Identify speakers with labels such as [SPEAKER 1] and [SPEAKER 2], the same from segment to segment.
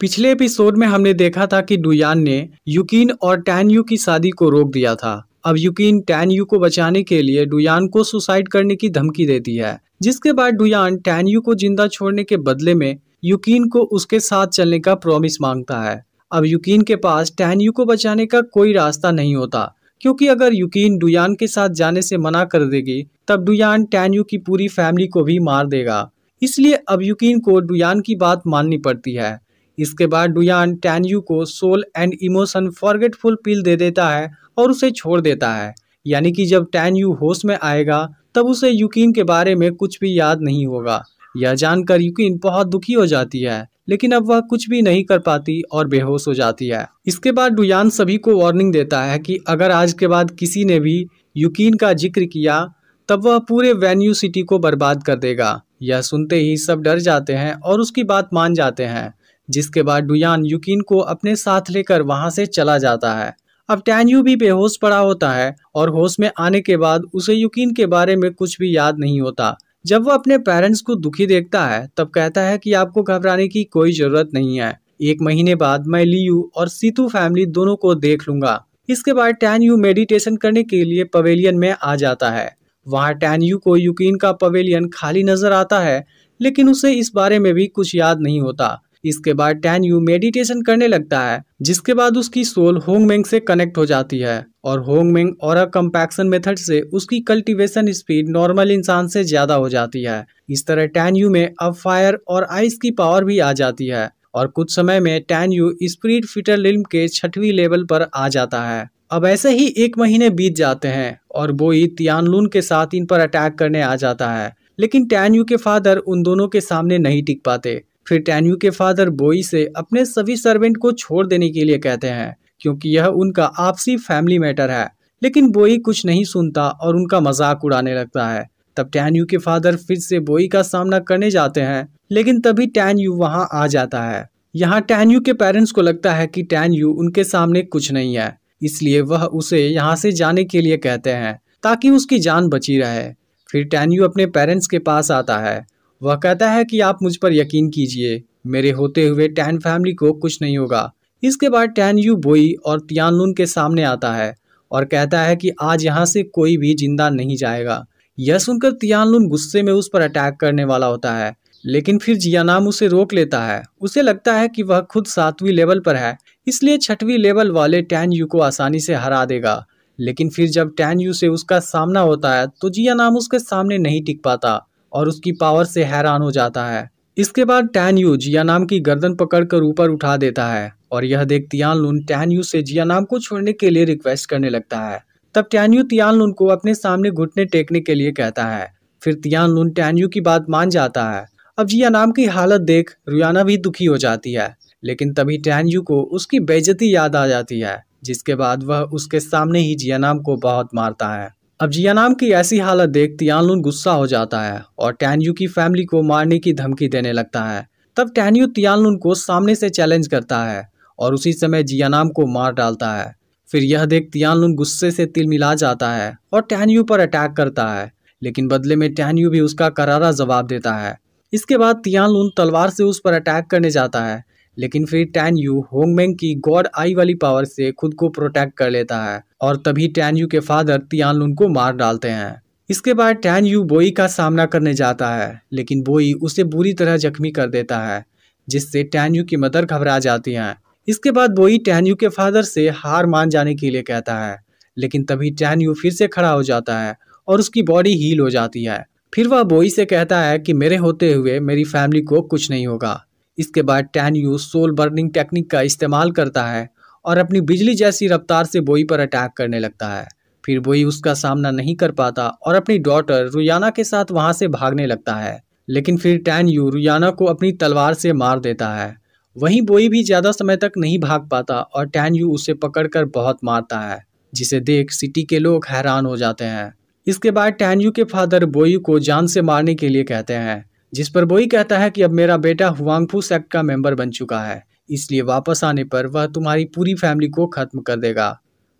[SPEAKER 1] पिछले एपिसोड में हमने देखा था कि डुयान ने युकीन और टैन यू की शादी को रोक दिया था। अब युकीन टैन यू को बचाने के लिए डुयान को सुसाइड करने की धमकी देती है। जिसके बाद डुयान टैन यू को ज़िंदा छोड़ने के बदले में युकीन को उसके साथ चलने का प्रॉमिस माँगता है। अब युकीन के पास टैन यू को बचाने का कोई रास्ता नहीं होता, क्योंकि अगर युकीन डुयान के साथ जाने से मना कर देगी, तब डुयान टैन यू की पूरी फैमिली को भी मार देगा। इसलिए अब युकीन को डुयान की बात माननी पड़ती है। इसके बाद डुयान टैन्यू को soul and emotion forgetful pill दे देता है और उसे छोड़ देता है। यानी कि जब टैन्यू होश में आएगा, तब उसे युकीन के बारे में कुछ भी याद नहीं होगा। यह जानकर युकीन बहुत दुखी हो जाती है, लेकिन अब वह कुछ भी नहीं कर पाती और बेहोश हो जाती है। इसके बाद डुयान सभी को वार्निंग देता है कि अगर आज के बाद किसी ने भी युकीन का ज़िक्र किया, तब वह पूरे वेन्यू सिटी को बर्बाद कर देगा। यह सुनते ही सब डर जाते हैं और उसकी बात मान जाते हैं। जिसके बाद डुयान युकीन को अपने साथ लेकर वहाँ से चला जाता है। अब टैन्यू भी बेहोश पड़ा होता है और होश में आने के बाद उसे युकीन के बारे में कुछ भी याद नहीं होता। जब वो अपने पेरेंट्स को दुखी देखता है, तब कहता है कि आपको घबराने की कोई ज़रूरत नहीं है। एक महीने बाद मैं लियू और सीतू फैमिली दोनों को देख लूँगा। इसके बाद टैन्यू मेडिटेशन करने के लिए पवेलियन में आ जाता है। वहाँ टैन्यू को युकीन का पवेलियन खाली नज़र आता है, लेकिन उसे इस बारे में भी कुछ याद नहीं होता। इसके बाद टैन यू मेडिटेशन करने लगता है, जिसके बाद उसकी सोल होंगमेंग से कनेक्ट हो जाती है और होंगमेंग और कंपैक्शन मेथड से उसकी कल्टीवेशन स्पीड नॉर्मल इंसान से ज़्यादा हो जाती है। इस तरह टैन यू में अब फायर और आइस की पावर भी आ जाती है और कुछ समय में टैन यू स्प्रीड फिटर लिल्म के छठवीं लेवल पर आ जाता है। अब ऐसे ही एक महीने बीत जाते हैं और बोई तियानलून के साथ इन पर अटैक करने आ जाता है, लेकिन टैन यू के फादर उन दोनों के सामने नहीं टिक पाते। फिर टैन्यू के फादर बोई से अपने सभी सर्वेंट को छोड़ देने के लिए कहते हैं, क्योंकि यह उनका आपसी फैमिली मैटर है। लेकिन बोई कुछ नहीं सुनता और उनका मज़ाक उड़ाने लगता है। तब टैन्यू के फादर फिर से बोई का सामना करने जाते हैं, लेकिन तभी टैन्यू वहाँ आ जाता है। यहाँ टैन्यू के पेरेंट्स को लगता है कि टैन्यू उनके सामने कुछ नहीं है, इसलिए वह उसे यहाँ से जाने के लिए कहते हैं, ताकि उसकी जान बची रहे। फिर टैन्यू अपने पेरेंट्स के पास आता है। वह कहता है कि आप मुझ पर यकीन कीजिए, मेरे होते हुए टैन फैमिली को कुछ नहीं होगा। इसके बाद टैन यू बोई और तियानलून के सामने आता है और कहता है कि आज यहाँ से कोई भी ज़िंदा नहीं जाएगा। यह सुनकर तियानलून गुस्से में उस पर अटैक करने वाला होता है, लेकिन फिर जियानाम उसे रोक लेता है। उसे लगता है कि वह खुद सातवीं लेवल पर है, इसलिए छठवीं लेवल वाले टैन यू को आसानी से हरा देगा। लेकिन फिर जब टैन यू से उसका सामना होता है तो जिया नाम उसके सामने नहीं टिक पाता। और उसकी पावर से हैरान हो जाता है। इसके बाद टैन यू जिया नाम की गर्दन पकड़कर ऊपर उठा देता है और यह देख तियान लून टैन यू से जिया नाम को छोड़ने के लिए रिक्वेस्ट करने लगता है। तब टैन यू तियान लून को अपने सामने घुटने टेकने के लिए कहता है। फिर तियान लून टैन यू की बात मान जाता है। अब जिया नाम की हालत देख रुयाना भी दुखी हो जाती है, लेकिन तभी टैन यू को उसकी बेजती याद आ जाती है, जिसके बाद वह उसके सामने ही जिया नाम को बहुत मारता है। अब जियानाम की ऐसी हालत देख तियानलून गुस्सा हो जाता है और टैनयू की फैमिली को मारने की धमकी देने लगता है। तब टैनयू तियानलून को सामने से चैलेंज करता है और उसी समय जियानाम को मार डालता है। फिर यह देख तियानलून गुस्से से तिल मिला जाता है और टैनयू पर अटैक करता है, लेकिन बदले में टैनयू भी उसका करारा जवाब देता है। इसके बाद तियानलून तलवार से उस पर अटैक करने जाता है लेकिन फिर टैन यू होंगमेंग की गॉड आई वाली पावर से खुद को प्रोटेक्ट कर लेता है और तभी टैन यू के फादर तियानलुन को मार डालते हैं। इसके बाद टैन यू बोई का सामना करने जाता है, लेकिन बोई उसे बुरी तरह जख्मी कर देता है, जिससे टैन यू की मदर घबरा जाती हैं। इसके बाद बोई टैन यू के फादर से हार मान जाने के लिए कहता है, लेकिन तभी टैन यू फिर से खड़ा हो जाता है और उसकी बॉडी हील हो जाती है। फिर वह बोई से कहता है कि मेरे होते हुए मेरी फैमिली को कुछ नहीं होगा। इसके बाद Tan Yu soul burning technique का इस्तेमाल करता है और अपनी बिजली जैसी रफ्तार से बोई पर अटैक करने लगता है। फिर बोई उसका सामना नहीं कर पाता और अपनी डॉटर रुयाना के साथ वहाँ से भागने लगता है। लेकिन फिर टैन यू रुयाना को अपनी तलवार से मार देता है। वहीं बोई भी ज़्यादा समय तक नहीं भाग पाता और टैन यू उसे पकड़कर बहुत मारता है, जिसे देख सिटी के लोग हैरान हो जाते हैं। इसके बाद टैन यू के फादर बोई को जान से मारने के लिए कहते हैं। जिस पर बोई कहता है कि अब मेरा बेटा हुआंगफू सेक्ट का मेंबर बन चुका है, इसलिए वापस आने पर वह तुम्हारी पूरी फैमिली को खत्म कर देगा।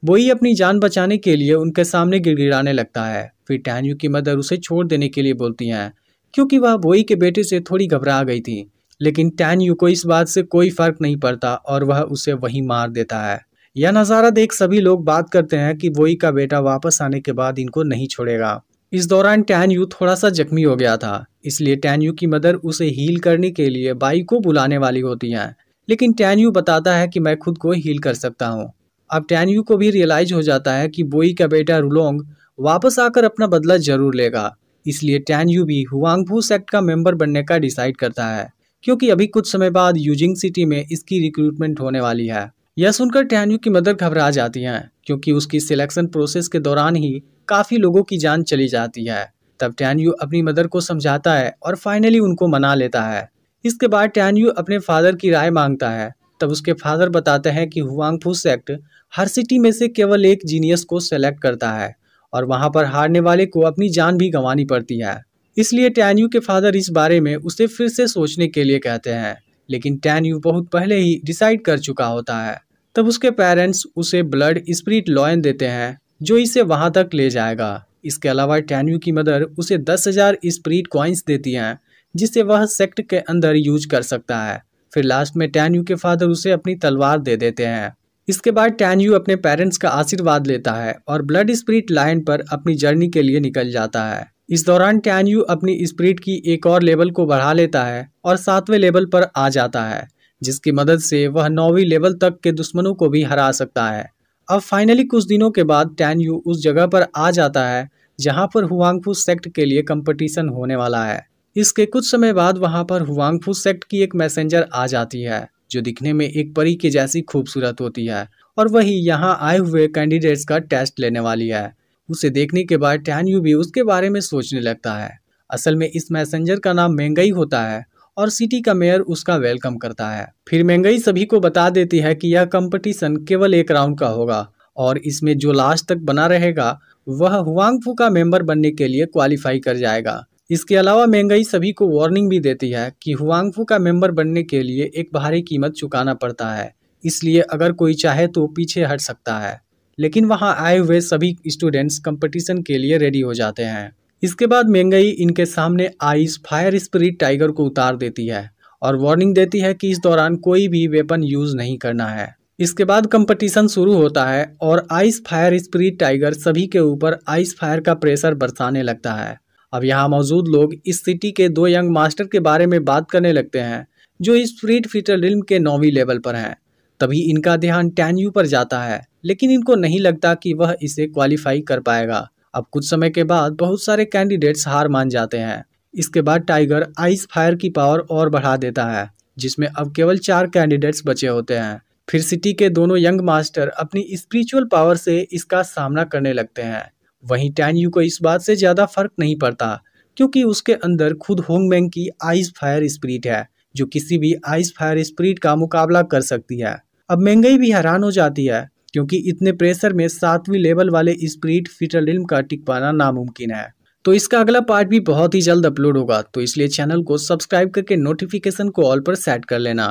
[SPEAKER 1] बोई अपनी जान बचाने के लिए उनके सामने गिड़गिड़ाने लगता है, फिर टैन्यू की मदर उसे छोड़ देने के लिए बोलती हैं, क्योंकि वह बोई के बेटे से थोड़ी घबरा गई थी, लेकिन टैन यू को इस बात से कोई फ़र्क नहीं पड़ता और वह उसे वहीं मार देता है। यह नज़ारा देख सभी लोग बात करते हैं कि वोई का बेटा वापस आने के बाद इनको नहीं छोड़ेगा। इस दौरान टैन यू थोड़ा सा जख्मी हो गया था, इसलिए टैन यू की मदर उसे हील करने के लिए बाई को बुलाने वाली होती हैं। लेकिन टैन यू बताता है कि मैं खुद को हील कर सकता हूँ। अब टैन यू को भी रियलाइज़ हो जाता है कि बोई का बेटा रुलोंग वापस आकर अपना बदला ज़रूर लेगा, इसलिए टैन यू भी हुआंगफू सेक्ट का मेंबर बनने का डिसाइड करता है, क्योंकि अभी कुछ समय बाद यूजिंग सिटी में इसकी रिक्रूटमेंट होने वाली है। यह सुनकर टैन्यू की मदर घबरा जाती हैं, क्योंकि उसकी सिलेक्शन प्रोसेस के दौरान ही काफ़ी लोगों की जान चली जाती है। तब टैन्यू अपनी मदर को समझाता है और फाइनली उनको मना लेता है। इसके बाद टैन्यू अपने फादर की राय माँगता है। तब उसके फादर बताते हैं कि हुआंगफू सेक्ट हर सिटी में से केवल एक जीनियस को सेलेक्ट करता है और वहाँ पर हारने वाले को अपनी जान भी गंवानी पड़ती है। इसलिए टैन्यू के फादर इस बारे में उसे फिर से सोचने के लिए कहते हैं, लेकिन टैन्यू बहुत पहले ही डिसाइड कर चुका होता है। तब उसके पेरेंट्स उसे ब्लड स्प्रिट लॉयन देते हैं, जो इसे वहाँ तक ले जाएगा। इसके अलावा टैन्यू की मदर उसे दस हज़ार स्प्रीट कॉइन्स देती हैं, जिसे वह सेक्ट के अंदर यूज़ कर सकता है। फिर लास्ट में टैन्यू के फादर उसे अपनी तलवार दे देते हैं। इसके बाद टैन्यू अपने पेरेंट्स का आशीर्वाद लेता है और ब्लड स्प्रिट लाइन पर अपनी जर्नी के लिए निकल जाता है। इस दौरान टैन्यू अपनी स्प्रिट की एक और लेवल को बढ़ा लेता है और सातवें लेवल पर आ जाता है। जिसकी मदद से वह नौवीं लेवल तक के दुश्मनों को भी हरा सकता है। अब फाइनली कुछ दिनों के बाद टैन यू उस जगह पर आ जाता है, जहाँ पर हुआंगफू सेक्ट के लिए कंपटीशन होने वाला है। इसके कुछ समय बाद वहाँ पर हुआंगफू सेक्ट की एक मैसेंजर आ जाती है, जो दिखने में एक परी के जैसी खूबसूरत होती है, और वही यहाँ आए हुए कैंडिडेट्स का टेस्ट लेने वाली है। उसे देखने के बाद टैन यू भी उसके बारे में सोचने लगता है। असल में इस मैसेंजर का नाम महँगाई होता है और सिटी का मेयर उसका वेलकम करता है। फिर महँगाई सभी को बता देती है कि यह कंपटीशन केवल एक राउंड का होगा और इसमें जो लास्ट तक बना रहेगा, वह हुआंगफू का मेंबर बनने के लिए क्वालिफाई कर जाएगा। इसके अलावा महँगाई सभी को वार्निंग भी देती है कि हुआंगफू का मेंबर बनने के लिए एक भारी कीमत चुकाना पड़ता है, इसलिए अगर कोई चाहे तो पीछे हट सकता है। लेकिन वहाँ आए हुए सभी स्टूडेंट्स कंपटीशन के लिए रेडी हो जाते हैं। इसके बाद महँगाई इनके सामने आइस, फायर स्प्रिट टाइगर को उतार देती है और वार्निंग देती है कि इस दौरान कोई भी वेपन यूज़ नहीं करना है। इसके बाद कंपटीशन शुरू होता है और आइस, फायर स्पिरिट टाइगर सभी के ऊपर आइस, फायर का प्रेशर बरसाने लगता है। अब यहाँ मौजूद लोग इस सिटी के दो यंग मास्टर के बारे में बात करने लगते हैं, जो इस फीटर रिल्म के नौवीं लेवल पर हैं। तभी इनका ध्यान टैन्यू पर जाता है, लेकिन इनको नहीं लगता कि वह इसे क्वालिफाई कर पाएगा। अब कुछ समय के बाद बहुत सारे कैंडिडेट्स हार मान जाते हैं। इसके बाद टाइगर आइस फायर की पावर और बढ़ा देता है, जिसमें अब केवल चार कैंडिडेट्स बचे होते हैं। फिर सिटी के दोनों यंग मास्टर अपनी स्पिरिचुअल पावर से इसका सामना करने लगते हैं। वहीं टैन यू को इस बात से ज़्यादा फ़र्क नहीं पड़ता, क्योंकि उसके अंदर खुद होंगमैंग की आइस फायर स्पिरिट है, जो किसी भी आइस फायर स्पिरिट का मुकाबला कर सकती है। अब महँगाई भी हैरान हो जाती है क्योंकि इतने प्रेशर में सातवीं लेवल वाले स्प्रीट फिटरलिम का टिक पाना नामुमकिन है। तो इसका अगला पार्ट भी बहुत ही जल्द अपलोड होगा तो इसलिए चैनल को सब्सक्राइब करके नोटिफिकेशन को ऑल पर सेट कर लेना।